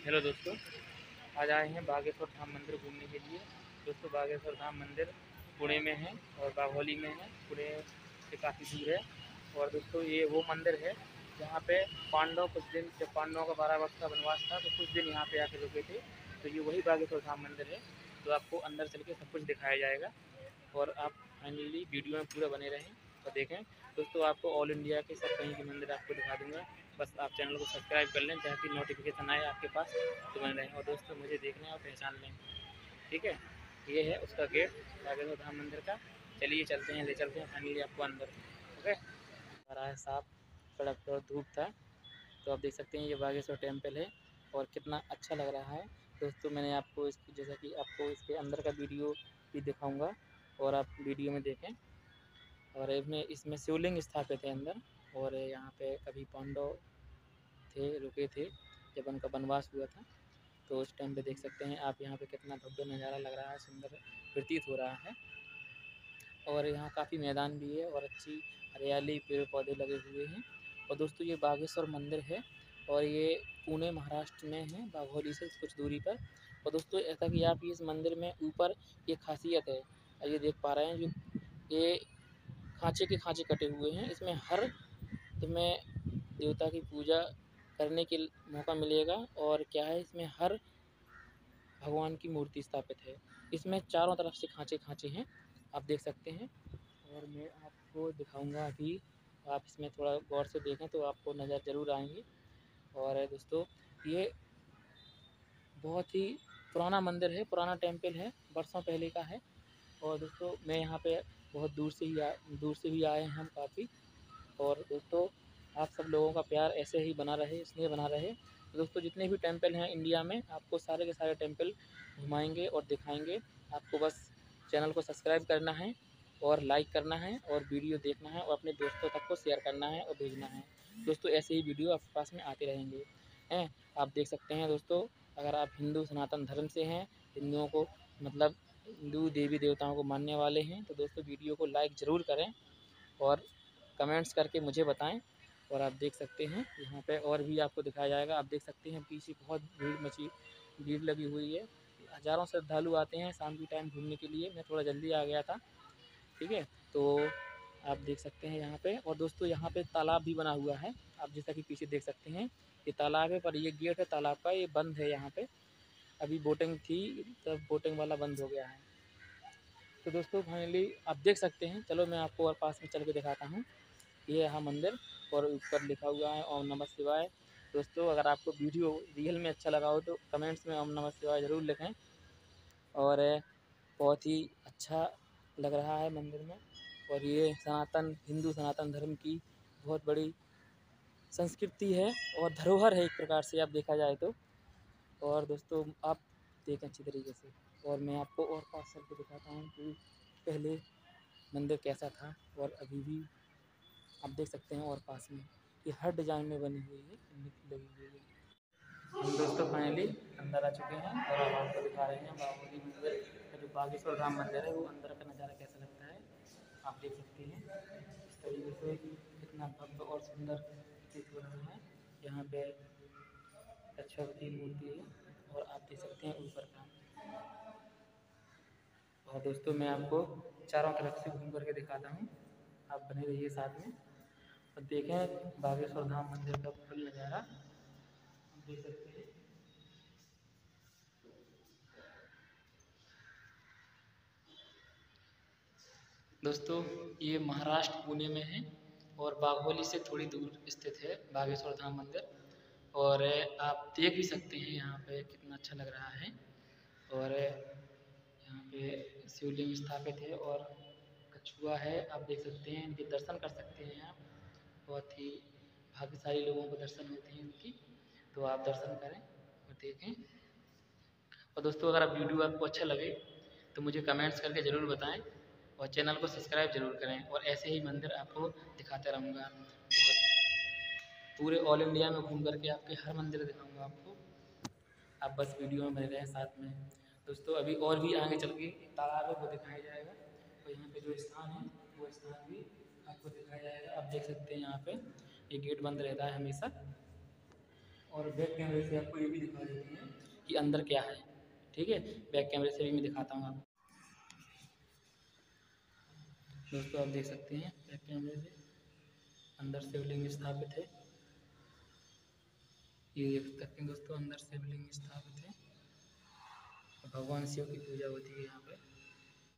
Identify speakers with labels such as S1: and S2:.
S1: Hello दोस्तों, आज आए हैं बागेश्वर धाम मंदिर घूमने के लिए। दोस्तों, बागेश्वर धाम मंदिर पुणे में है और बाघोली में है। पुणे से काफ़ी दूर है। और दोस्तों, ये वो मंदिर है जहाँ पे पांडव कुछ दिन, जब पांडवों का बारह वर्ष का वनवास था तो कुछ दिन यहाँ पे आके रुके थे। तो ये वही बागेश्वर धाम मंदिर है तो आपको अंदर चल के सब कुछ दिखाया जाएगा। और आप फाइनली वीडियो में पूरा बने रहें। और देखें। दोस्तों, आपको ऑल इंडिया के सब कहीं के मंदिर आपको दिखा दूँगा। बस आप चैनल को सब्सक्राइब कर लें ताकि नोटिफिकेशन आए आपके पास तो बने रहें। और दोस्तों, मुझे देखने और पहचान लें। ठीक है? ये है उसका गेट बागेश्वर धाम मंदिर का। चलिए चलते हैं, ले चलते हैं फाइनली आपको अंदर। ओके भरा है साफ़ सड़क पर धूप था। तो आप देख सकते हैं, ये बागेश्वर टेंपल है और कितना अच्छा लग रहा है। दोस्तों, मैंने आपको इसकी, जैसा कि आपको इसके अंदर का वीडियो भी दिखाऊँगा और आप वीडियो में देखें। और इसमें इसमें शिवलिंग स्थापित है अंदर। और यहाँ पे कभी पांडव थे, रुके थे, जब उनका वनवास हुआ था। तो उस टाइम पे देख सकते हैं, आप यहाँ पे कितना भव्य नज़ारा लग रहा है, सुंदर प्रतीत हो रहा है। और यहाँ काफ़ी मैदान भी है और अच्छी हरियाली पेड़ पौधे लगे हुए हैं। और दोस्तों, ये बागेश्वर मंदिर है और ये पुणे, महाराष्ट्र में है बाघोली से कुछ दूरी पर। और दोस्तों, ऐसा कि आप इस मंदिर में ऊपर ये खासियत है, ये देख पा रहे हैं जो ये खांचे के खांचे कटे हुए हैं। इसमें हर तुम्हें देवता की पूजा करने के मौका मिलेगा और क्या है, इसमें हर भगवान की मूर्ति स्थापित है। इसमें चारों तरफ़ से खांचे खांचे हैं, आप देख सकते हैं। और मैं आपको दिखाऊँगा अभी आप इसमें थोड़ा गौर से देखें तो आपको नज़र ज़रूर आएँगे। और दोस्तों, ये बहुत ही पुराना मंदिर है, पुराना टेंपल है, बरसों पहले का है। और दोस्तों, मैं यहाँ पे बहुत दूर से ही आ, दूर से भी आए हैं हम काफ़ी। और दोस्तों, आप सब लोगों का प्यार ऐसे ही बना रहे, इसलिए बना रहे। दोस्तों, जितने भी टेंपल हैं इंडिया में, आपको सारे के सारे टेंपल घुमाएँगे और दिखाएँगे। आपको बस चैनल को सब्सक्राइब करना है और लाइक करना है और वीडियो देखना है और अपने दोस्तों तक को शेयर करना है और भेजना है। दोस्तों, ऐसे ही वीडियो आपके पास में आते रहेंगे। हैं, आप देख सकते हैं दोस्तों, अगर आप हिंदू सनातन धर्म से हैं, हिंदुओं को मतलब हिंदू देवी देवताओं को मानने वाले हैं तो दोस्तों वीडियो को लाइक ज़रूर करें और कमेंट्स करके मुझे बताएँ और आप देख सकते हैं। यहाँ पे और भी आपको दिखाया जाएगा। आप देख सकते हैं पीछे बहुत भीड़ मची, भीड़ लगी हुई है। हज़ारों श्रद्धालु आते हैं शाम के टाइम घूमने के लिए। मैं थोड़ा जल्दी आ गया था, ठीक है? तो आप देख सकते हैं यहाँ पे। और दोस्तों यहाँ पे तालाब भी बना हुआ है। आप जैसा कि पीछे देख सकते हैं, ये तालाब है पर ये गेट है, तालाब का ये बंद है यहाँ पे। अभी बोटिंग थी, तब बोटिंग वाला बंद हो गया है। तो दोस्तों फाइनली आप देख सकते हैं। चलो मैं आपको और पास में चल के दिखाता हूँ। ये यहाँ मंदिर और ऊपर लिखा हुआ है, ओम नमः शिवाय। दोस्तों, अगर आपको वीडियो रियल में अच्छा लगा हो तो कमेंट्स में ओम नमः शिवाय ज़रूर लिखें। और बहुत ही अच्छा लग रहा है मंदिर में। और ये सनातन, हिंदू सनातन धर्म की बहुत बड़ी संस्कृति है और धरोहर है एक प्रकार से, आप देखा जाए तो। और दोस्तों, आप देखें अच्छी तरीके से। और मैं आपको और पास चल के दिखाता हूँ कि पहले मंदिर कैसा था और अभी भी आप देख सकते हैं और पास में कि हर डिज़ाइन में बनी हुई है लगी हुई है। हम दोस्तों फाइनली अंदर आ चुके हैं और आपको दिखा रहे हैं बाबूजी मंदिर का जो बागेश्वर धाम मंदिर है, वो अंदर का नज़ारा कैसा लगता है, आप देख सकते हैं। इस तरीके से कितना भव्य और सुंदर प्रतीत हो रहा है। यहाँ पे लक्ष्मी मूर्ति है और आप देख सकते हैं ऊपर का और दोस्तों, मैं आपको चारों तरफ़ से घूम करके दिखाता हूँ। आप बने रहिए साथ में। और देखें, बागेश्वर धाम मंदिर का फुल नज़ारा। देख सकते हैं। दोस्तों, ये महाराष्ट्र, पुणे में है और बाघोली से थोड़ी दूर स्थित है बागेश्वर धाम मंदिर। और आप देख भी सकते हैं यहाँ पे कितना अच्छा लग रहा है। और यहाँ पे शिवलिंग स्थापित है और कछुआ है, आप देख सकते हैं, इनके दर्शन कर सकते हैं आप। बहुत ही भाग्यशाली लोगों को दर्शन होते हैं इनकी। तो आप दर्शन करें और देखें। और दोस्तों, अगर आप वीडियो आपको अच्छा लगे तो मुझे कमेंट्स करके ज़रूर बताएँ और चैनल को सब्सक्राइब ज़रूर करें और ऐसे ही मंदिर आपको दिखाते रहूँगा। पूरे ऑल इंडिया में घूम करके आपके हर मंदिर दिखाऊँगा आपको। आप बस वीडियो में बने रहें साथ में। दोस्तों, अभी और भी आगे चल के तालाब है वो दिखाया जाएगा। और तो यहाँ पे जो स्थान है, वो स्थान भी आपको दिखाया जाएगा। आप देख सकते हैं यहाँ पे, ये गेट बंद रहता है हमेशा। और बैक कैमरे से आपको ये भी दिखा देते हैं कि अंदर क्या है। ठीक है? बैक कैमरे से भी मैं दिखाता हूँ आपको। दोस्तों, आप देख सकते हैं, बैक कैमरे से अंदर शिवलिंग स्थापित है। ये अभी तक के दोस्तों, अंदर शिवलिंग स्थापित है। भगवान शिव की पूजा होती है यहाँ पे।